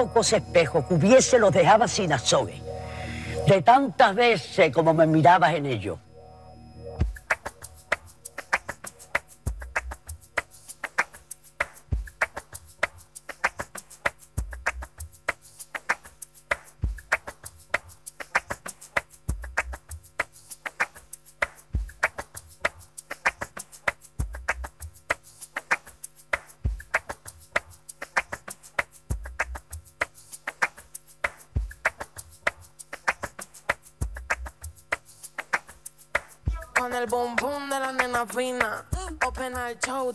pocos espejos que hubiese los dejaba sin azogue, de tantas veces como me mirabas en ellos.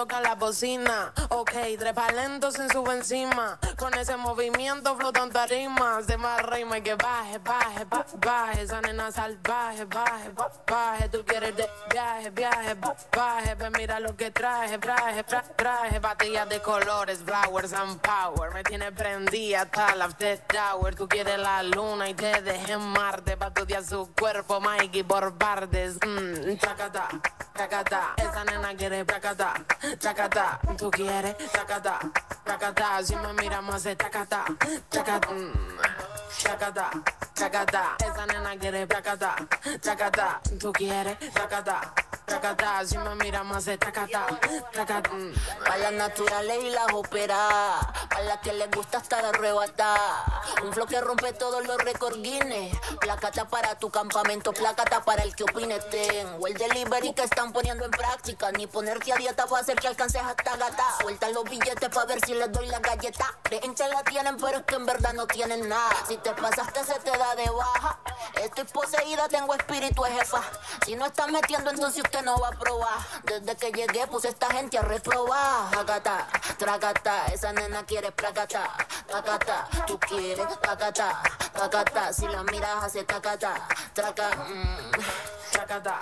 Toca la bocina. Ok, trepa lento sin sube encima. Con ese movimiento flotan tarimas. De más rima y que baje, baje, ba- baje. Esa nena salvaje, baje, ba- baje. Tú quieres de viaje, viaje, ba- baje. Ven, mira lo que traje, traje, tra- traje. Batillas de colores, flowers and power. Me tiene prendida hasta la after tower. Tú quieres la luna y te dejé en Marte. Pa' estudiar su cuerpo, Mikey, por partes. Mmm, chacata, chacata. Esa nena quiere chacata, chacata. Tú quieres chacata, chacata. Si me mira más de chacata, chacata. mm, Chacata, chacata. Esa nena quiere chacata, chacata. Tú quieres chacata, chacata. Si me mira más de chacata, chacata. mm. Pa' las naturales y las óperas, pa' las que les gusta estar arrebatada. Un flow que rompe todos los récords Guinness. Placata para tu campamento, placata para el que opine tengo. El delivery que están poniendo en práctica, ni ponerte a dieta va a hacer que alcances hasta gata. Los billetes pa' ver si les doy la galleta. Creen que la tienen, pero es que en verdad no tienen nada. Si te pasaste, se te da de baja. Estoy poseída, tengo espíritu de jefa. Si no estás metiendo, entonces usted no va a probar. Desde que llegué, puse esta gente a reprobar. Agata, tragata, esa nena quiere placata. Tacata, tú quieres tacata, tacata. Si la miras, hace tacata, traca. mm. Chacata,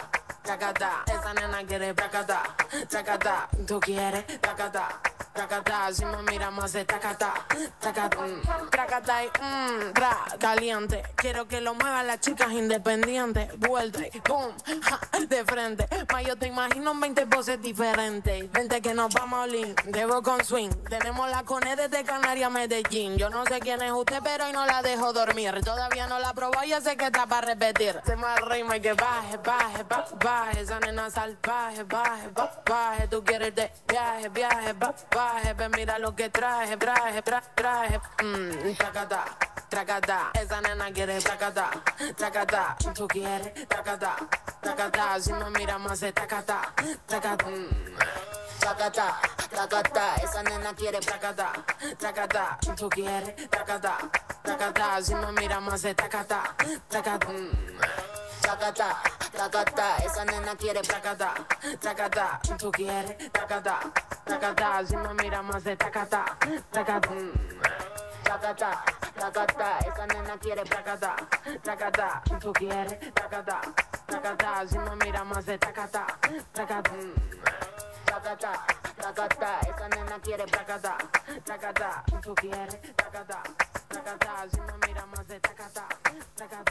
esa nena quiere chacata, chacata, tú quieres chacata, chacata, si me mira más de chacata, chacata, mm, y mmm, tra, caliente, quiero que lo muevan las chicas independientes, vuelta y boom, ja, de frente, ma yo te imagino en 20 poses diferentes, vente que nos vamos a olin, debo con swing, tenemos la cone desde Canarias Medellín, yo no sé quién es usted, pero hoy no la dejo dormir, todavía no la probó, ya sé que está para repetir, se me rima y que baje, baje, ba- baje, esa nena salvaje, baje, ba- baje, tú quieres de viaje, viaje, ba- baje, ven mira lo que traje, traje, tra- traje, mmm, tracata, tracata, esa nena quiere tracata, tracata, tú quieres tracata, tracata, si me mira más de tracata, tracata, mm. Tacata, tacata, esa nena quiere Tracata, tracata, tú quieres tracata, tracata, si me mira más de tracata, tracata, mm. Tacata, tacata, esa nena quiere Tracata, tracata, tú quieres tracata, tracata, si me mira más de tracata, mm. Tacata, tacata, esa nena quiere tracata, tracata, tú quieres tracata, tracata, si me mira más de tracata, mm. Tacata, tacata, esa nena quiere Tracata, tracata, tú quieres tracata, tracata, si me mira más de mm. Tacata,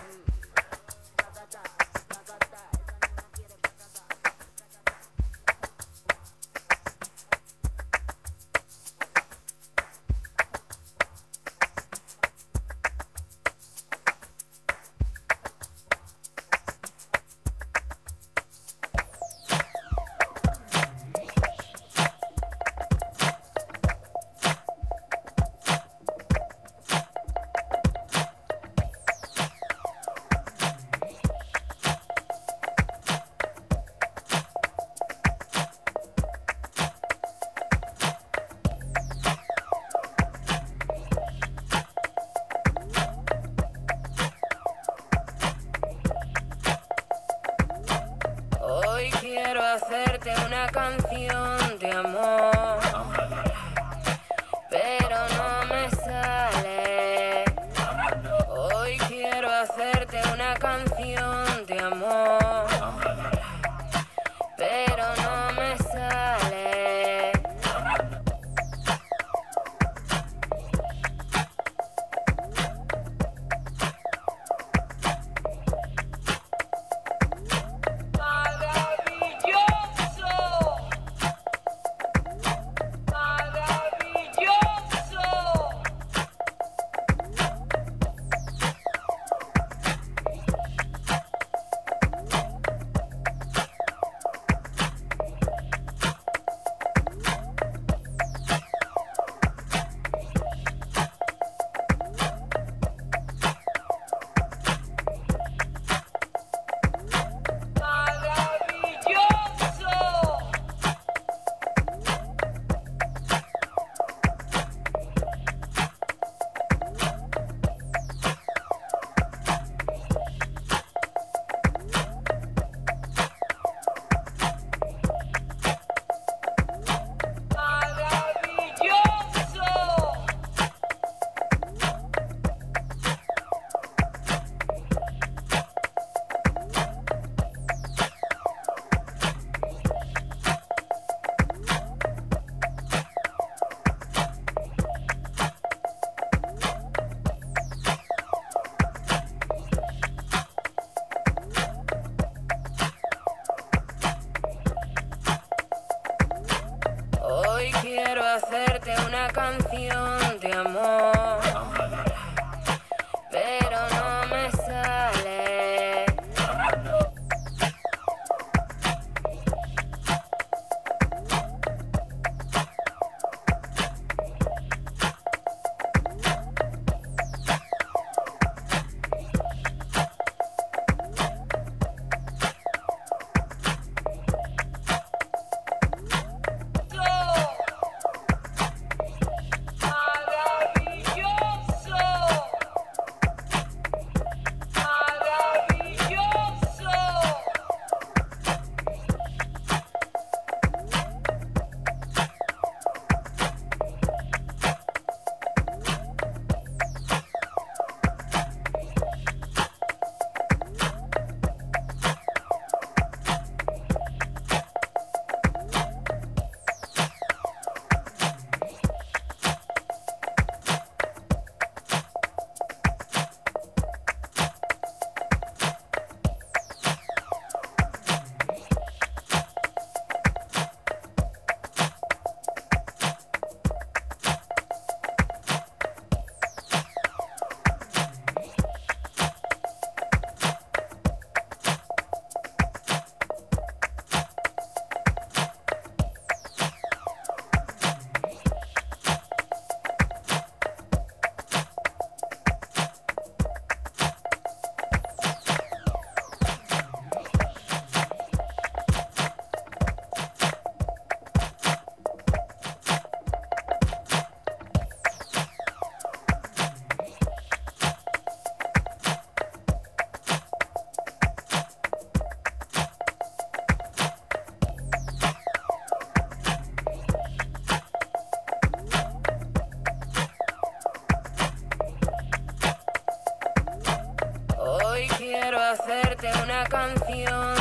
hacerte una canción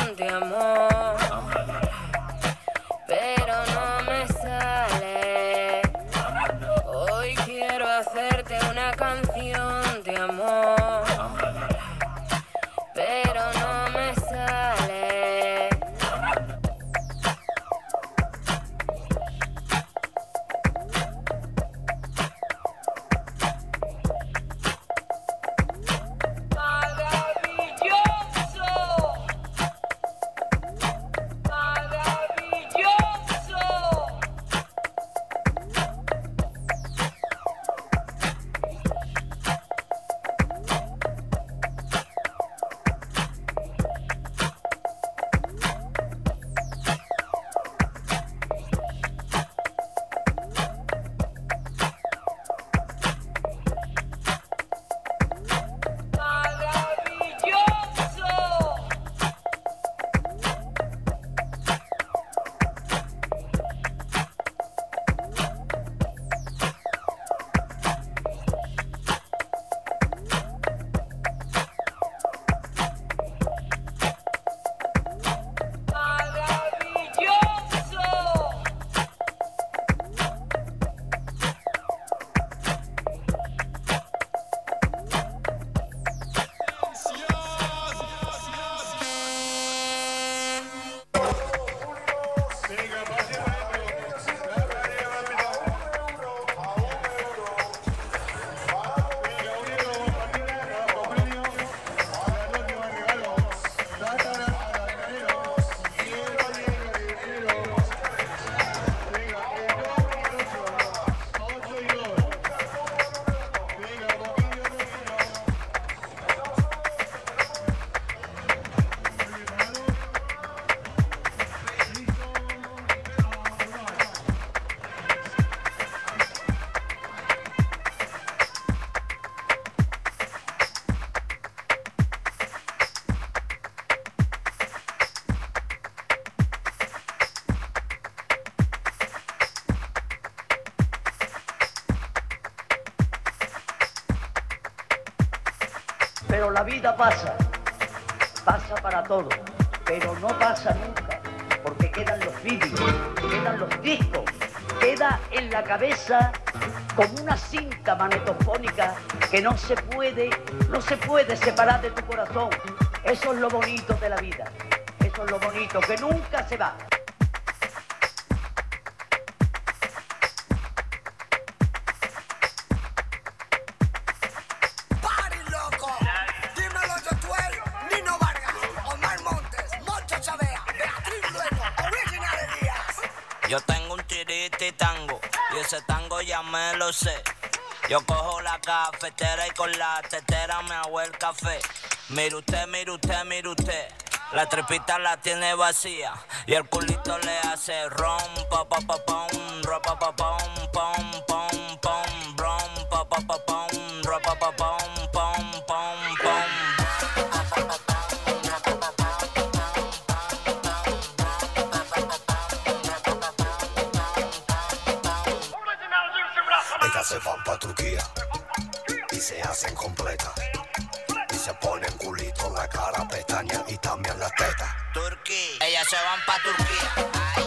Pero la vida pasa, pasa para todos, pero no pasa nunca, porque quedan los vídeos, quedan los discos, queda en la cabeza como una cinta magnetofónica que no se puede, no se puede separar de tu corazón. Eso es lo bonito de la vida, eso es lo bonito, que nunca se va. Yo cojo la cafetera y con la tetera me hago el café. Mire usted, mire usted, mire usted. La tripita la tiene vacía y el culito le hace rom, pa pa pom, ro pa pom pom pom, se van pa' Turquía.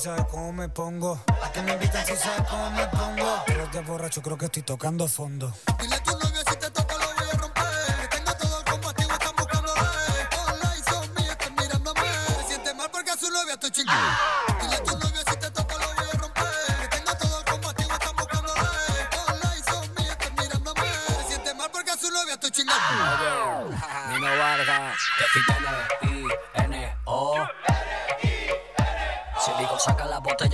Sabes cómo me pongo? ¿Pa' qué me invitan si sabes cómo me pongo? Pero de borracho creo que estoy tocando fondo. Dile a tu novio si te toca lo voy a romper. Que tengo todo el combativo, están buscando Hola y son mías, están mirándome. Se siente mal porque a su novia estoy chingando. Dile a tu novio si te toca lo voy a romper. Que tengo todo el combativo, están buscando Hola y son mías, están mirándome. Se siente mal porque a su novia estoy chingando. Nino Vargas, T-I-N-O.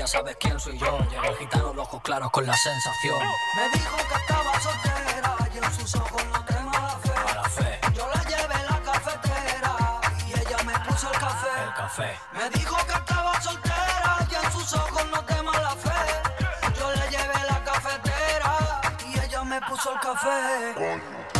La sabes quién soy yo. El gitano, los ojos claros con la sensación. Me dijo que estaba soltera y en sus ojos no te mala fe. Yo la llevé a la cafetera y ella me puso el café. El café. Me dijo que estaba soltera y en sus ojos no te mala fe. Yo le llevé a la cafetera y ella me puso el café.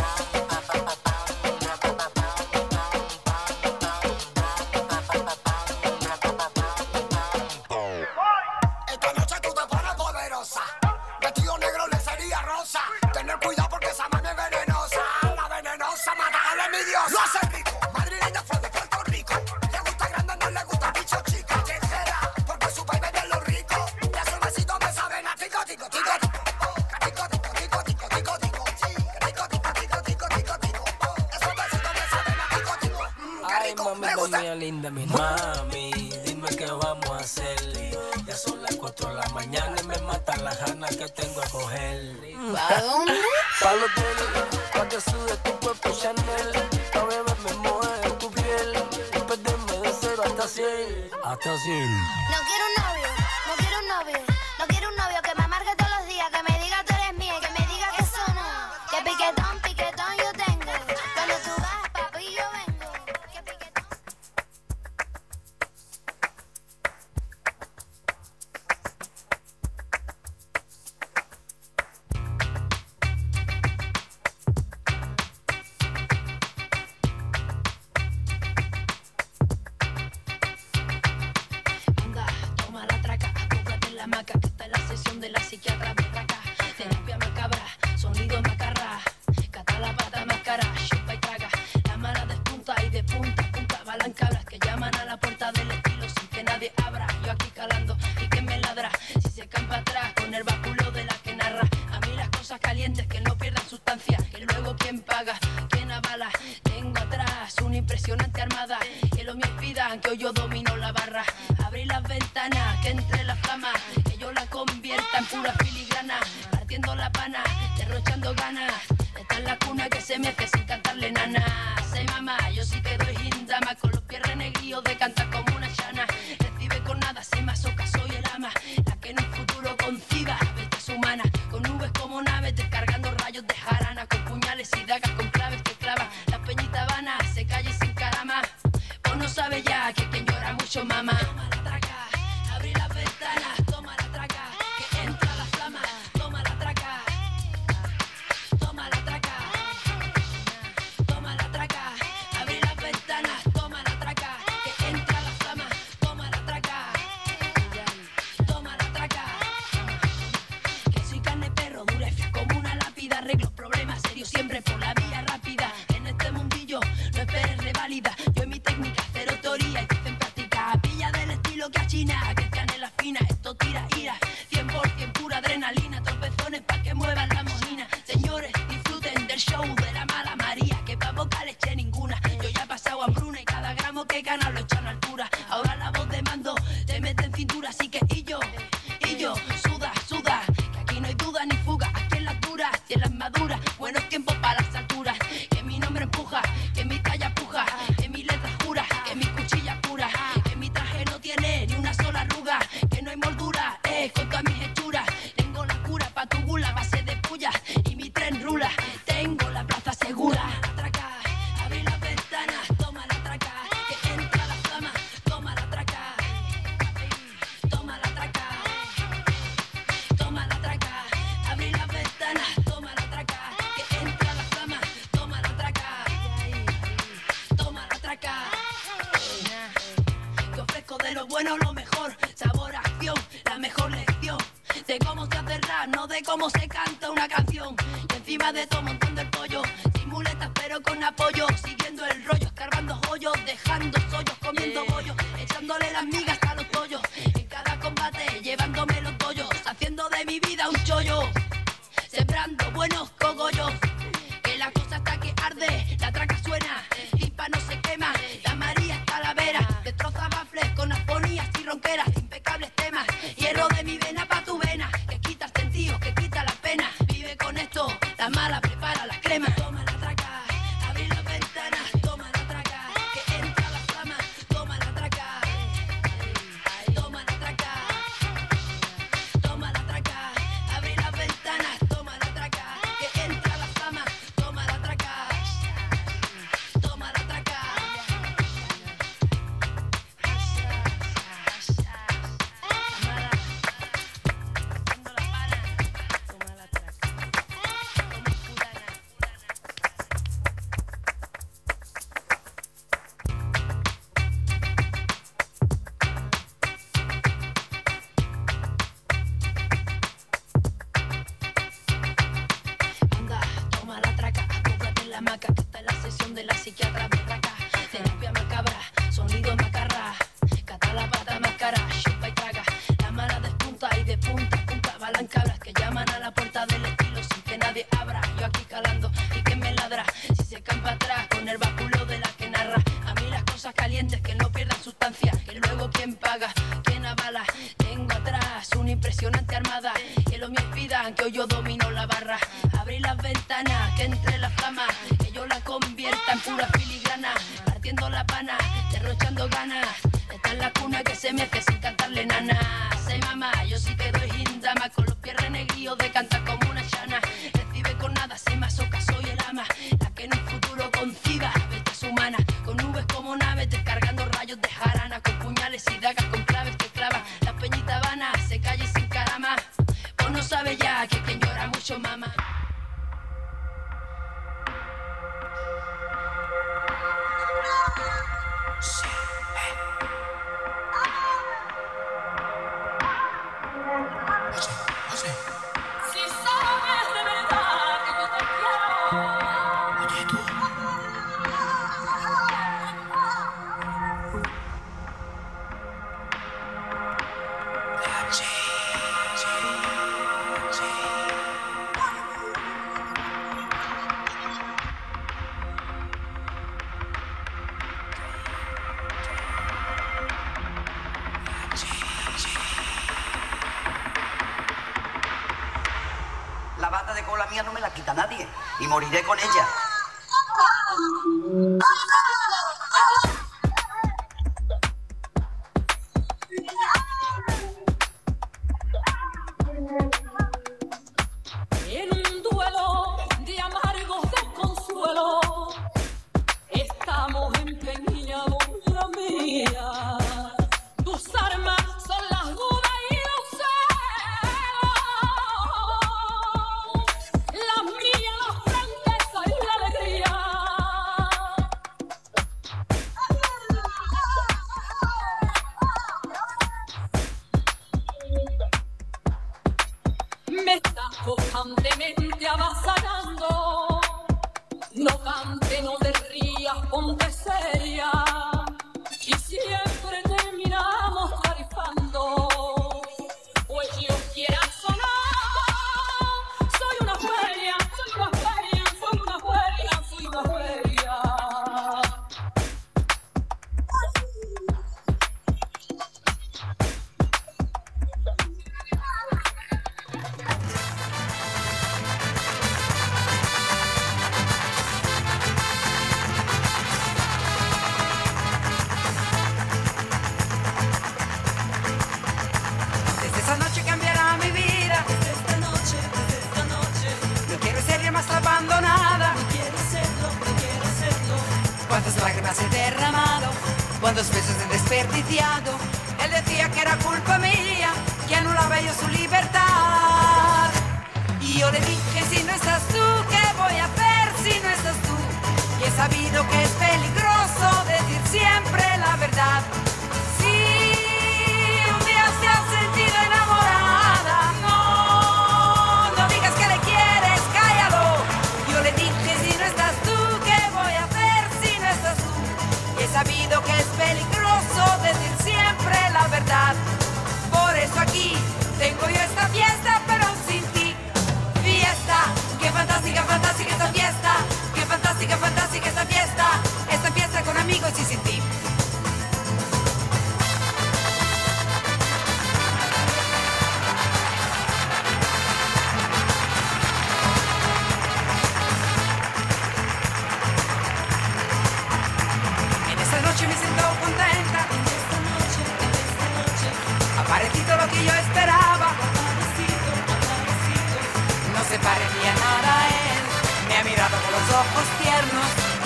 Brasil. Se me hace de todo Que quien llora mucho mama.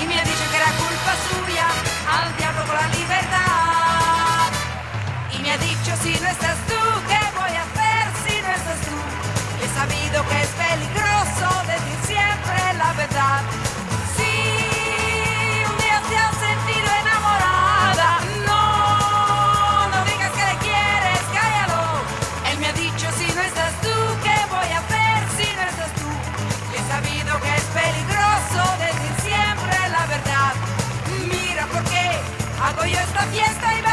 y me ha dicho que era culpa suya, al diablo con la libertad. Y me ha dicho si no estás fiesta y